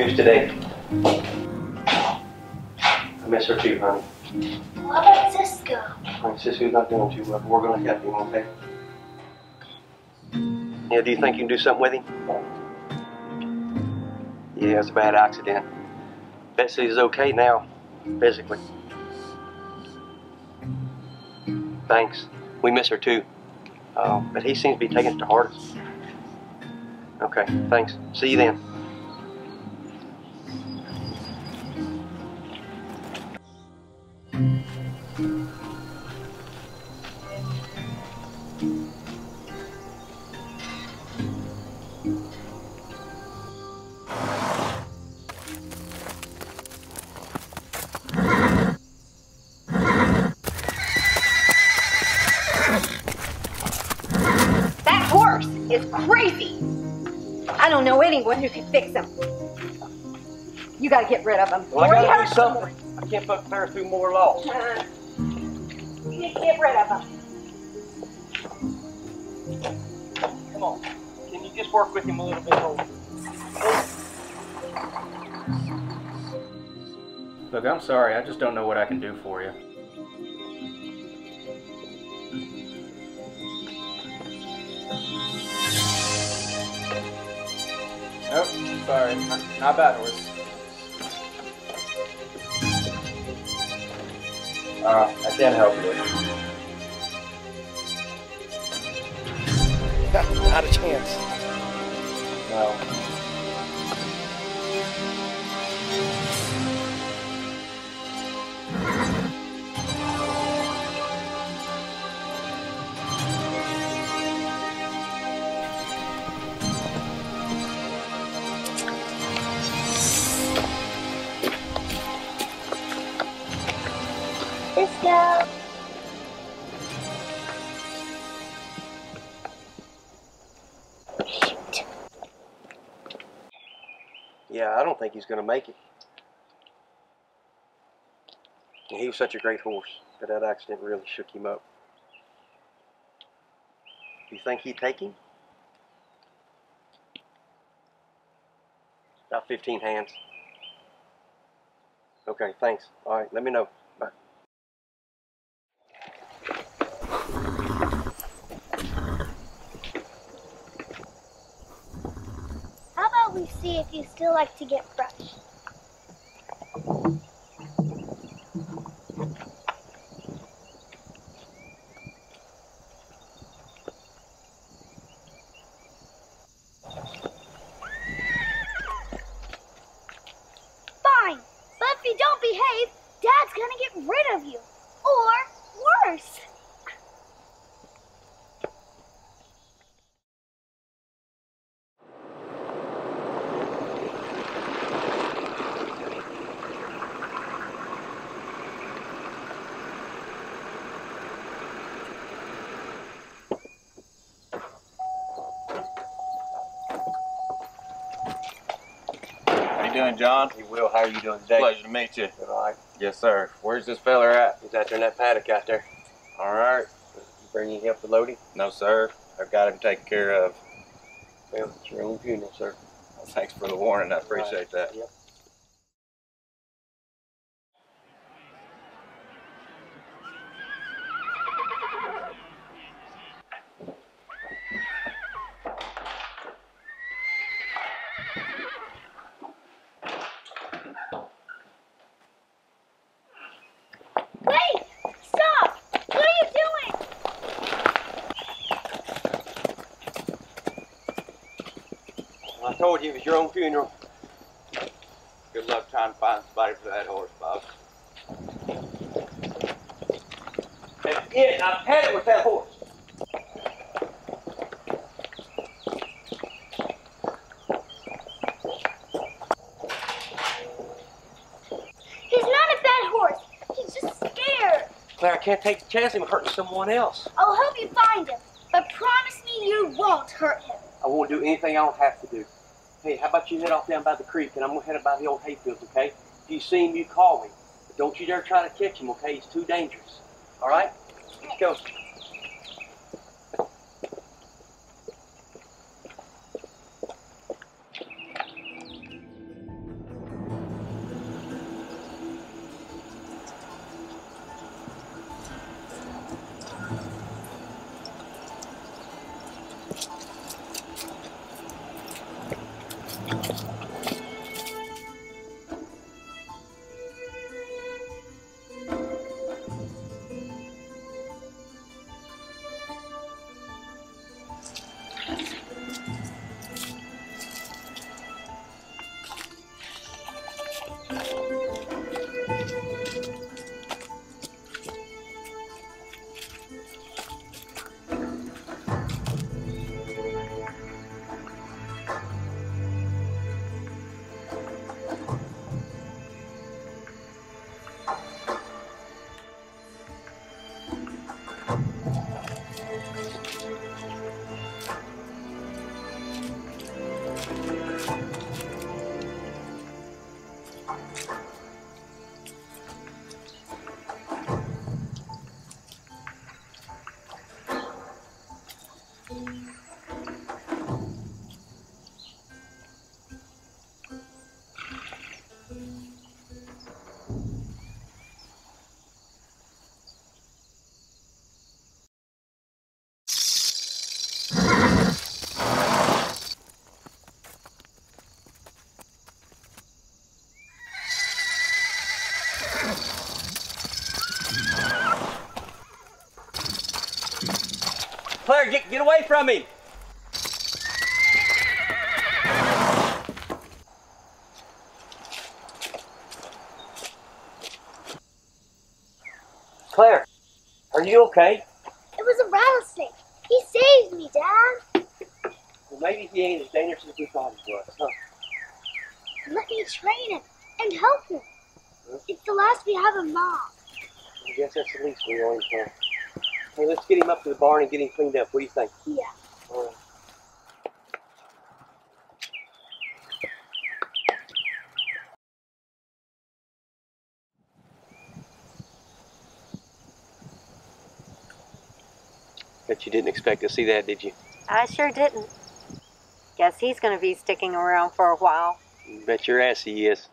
Goose today? I miss her too, honey. What about Cisco? Cisco's not doing too well. but We're gonna help him, okay? Yeah, do you think you can do something with him? Yeah, it's a bad accident. Betsy's okay now, physically. Thanks. We miss her too. Uh, but he seems to be taking it to heart. Okay, thanks. See you then. Anyone who can fix him. You gotta get rid of him. Well, I gotta hurts do something. I can't put Claire through more loss. someone. Uh-huh. You need to get rid of him. Come on. Can you just work with him a little bit more? Look, I'm sorry. I just don't know what I can do for you. Nope, sorry. Not, not that horse. Uh, I can't help you. Not a chance. No. Yeah, I don't think he's going to make it. He was such a great horse, but that accident really shook him up. Do you think he'd take him? About 15 hands. Okay, thanks. All right, let me know. Bye. How about we see if you still like to get brushed? Fine, but if you don't behave, Dad's gonna get rid of you. You doing, John? Hey, Will, how are you doing today? Pleasure to meet you. All right. Yes, sir. Where's this feller at? He's out there in that paddock out there. All right. You bringing him up to loading? No, sir. I've got him taken care of. Well, it's your own funeral, sir. Thanks for the warning. I appreciate that. Yep. Wait! Stop! What are you doing? I told you it was your own funeral. Good luck trying to find somebody for that horse, Bob. That's it. I've had it with that horse. He's not a bad horse. He's just scared. Claire, I can't take the chance of him hurting someone else. I'll help you find him, but promise me you won't hurt him. I won't do anything I don't have to do. Hey, how about you head off down by the creek and I'm gonna head up by the old hayfields, okay? If you see him, you call me. But don't you dare try to catch him, okay? He's too dangerous. All right? Let's go. Get, get away from him! Claire, are you okay? It was a rattlesnake. He saved me, Dad. Well, maybe he ain't as dangerous as we thought he was, huh? Let me train him and help him. It's the last we have of Mom. I guess that's the least we for. Hey, let's get him up to the barn and get him cleaned up. What do you think? Yeah. All right. Bet you didn't expect to see that, did you? I sure didn't. Guess he's going to be sticking around for a while. Bet your ass he is.